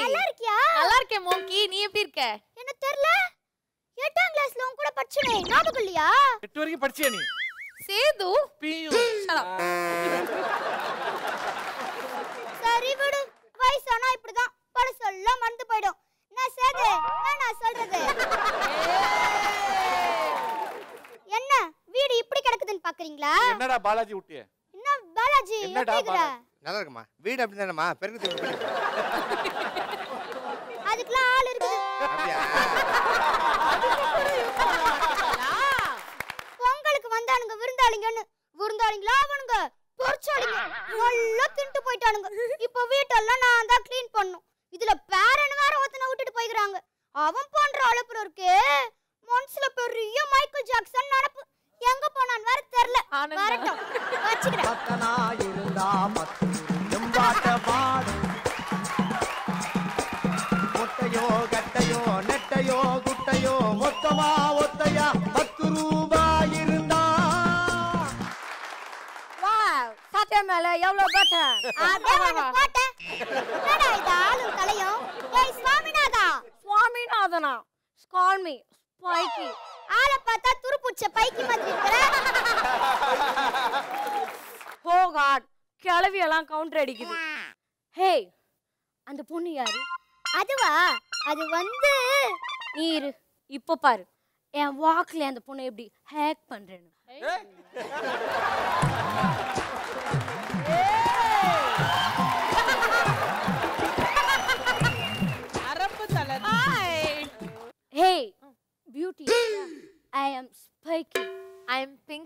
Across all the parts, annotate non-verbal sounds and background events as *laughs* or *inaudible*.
நல்லா இருக்கியா? நல்லா இருக்கேன் மோங்கி. நீ எப்படி இருக்க? எனக்கு தெரியல எட்டாம் கிளாஸ்ல உன் கூட படிச்சனே. ஞாபகம் இல்லையா? எட்டு வரைக்கும் படிச்சியா நீ? சரி விடு. வயசானா இப்படிதான். பழசெல்லாம் மறந்து போயிடும். பாக்குறீங்களா என்னடா பாலாஜி விட்டிய என்ன பாலாஜி? என்னடா? நல்லா இருக்குமா? வீடு அப்படி தானேம்மா பெருக்கு தூக்கி அதுக்கெல்லாம் ஆள் இருக்குது. அப்படியா? பொங்கலுக்கு வந்தானுங்க விருந்தாளிங்கன்னு. விருந்தாளிங்களா அவனுங்க பொறிச்சாளிங்க. நல்லா தின்ட்டு போயிட்டானுங்க. இப்போ வீட்டெல்லாம் நான் தான் க்ளீன் பண்ணும். இதுல பேரன் வேற ஒருத்தனை விட்டுட்டு போய்க்கிறாங்க. அவன் பண்ற அழுப்புல இருக்கே மனசுல பெரிய மைக்கேல் ஜாக்சன் நடப்பு. எங்க போனான்னு வேற தெரியல. வரட்டும். வச்சுக்கிறேன். பத்தனா இருந்தா பத்து எம்பாட்ட பாடு. முட்டையோ கட்டையோ நெட்டையோ குட்டையோ மொத்தமா ஒத்தையா பத்து ரூபாய் இருந்தா. வாவ் சத்தியம் மேல? எவ்வளவு பட்டன் அதே போட்டேன். என்னடா இது ஆளும் தலையும் ஏய் சுவாமிநாதா? சுவாமிநாதனா? கால் மீ ஸ்பைக்கி ஆளை பார்த்தா துருப்புச்ச பைக்கு மாதிரி இருக்கிற. ஓ காட் கிளவி எல்லாம் கவுண்டர் அடிக்குது. ஹே அந்த பொண்ணு யாரு? அதுவா? அது வந்து நீ இரு இப்போ பாரு. என் வாக்ல அந்த பொண்ணை எப்படி ஹேக் பண்றேன்னு.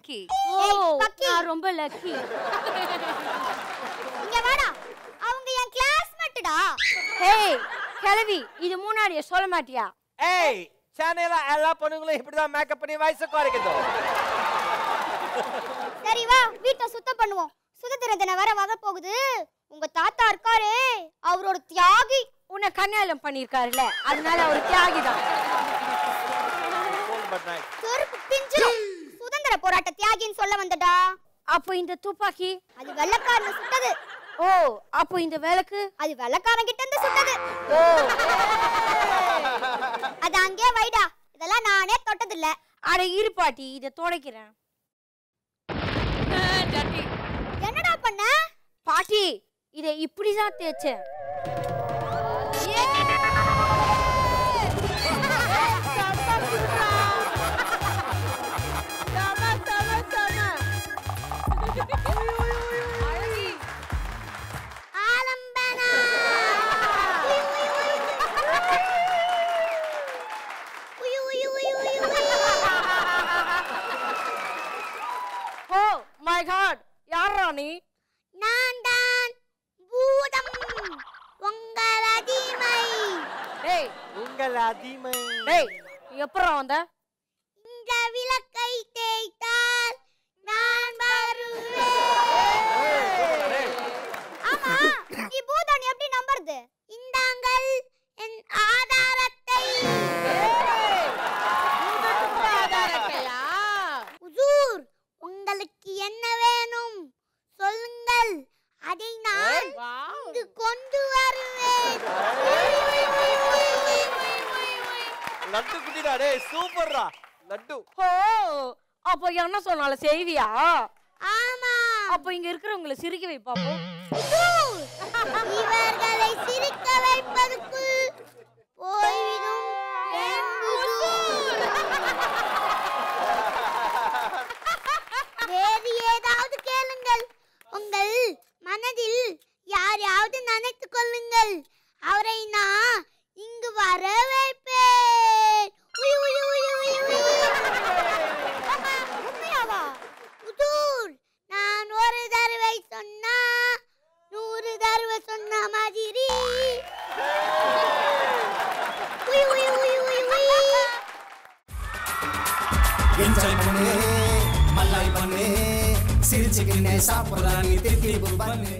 பிங்கி ஓ பக்கி. நான் ரொம்ப லக்கி *laughs* இங்க வாடா. அவங்க என் கிளாஸ்மேட்டுடா ஹே கிளவி இது முன்னாடியே சொல்ல மாட்டியா? ஏய் சென்னையில எல்லா பொண்ணுங்களும் இப்படிதான் மேக்கப் பண்ணி வயசு குறைக்குது சரி வா வீட்டை சுத்தம் பண்ணுவோம். சுதந்திர தினம் வேற வர போகுது. உங்க தாத்தா இருக்காரு. அவரோட தியாகி. உன்னை கல்யாணம் பண்ணியிருக்காருல்ல. அதனால அவர் தியாகி தான் செருப்பு சுதந்திர போராட்ட தியாகின்னு சொல்ல வந்தடா. அப்போ இந்த துப்பாக்கி? அது வெள்ளக்காரன் சுட்டது. ஓ அப்போ இந்த விளக்கு? அது வெள்ளக்காரன் கிட்ட இருந்து சுட்டது. அது அங்கே வைடா. இதெல்லாம் நானே தொட்டதில்ல. அட இரு பாட்டி இதை துடைக்கிறேன். என்னடா பண்ண? பாட்டி இதை இப்படிதான் தேய்ச்சேன். உங்கள் அதிமை டேய் எப்பறம் வந்த? இந்த விளக்கை தேய்த்தால் நான் வருவேன். ஆமா நீ பூதம் எப்படி நம்புறது? இந்தாங்கள் என் ஆதாரத்தை உசூர் உங்களுக்கு என்ன வேணும் சொல்லுங்கள் அதை நான் இங்கு கொண்டு வருவேன் லட்டு குட்டிடா டேய் சூப்பர்ரா. லட்டு. ஓ அப்போ என்ன சொன்னாலும் செய்வியா? ஆமா. அப்போ இங்க இருக்கிறவங்களை சிரிக்க வை பாப்போம். இவர்களை சிரிக்க வைப்பதற்குள் போய்விடும். வேறு ஏதாவது கேளுங்கள். உங்கள் மனதில் யாரையாவது நினைத்துக் கொள்ளுங்கள். அவரை நான் இங்கு வர வைப்பேன் உண்மையாவா? உதூர் நான் ஒரு தருவை சொன்னா நூறு தருவை சொன்ன மாதிரி. என்ஜாய் பண்ணு மல்லாய் பண்ணு சிரிச்சுக்கின்னு சாப்பிட்றான் நீ திருப்பி பண்ணு.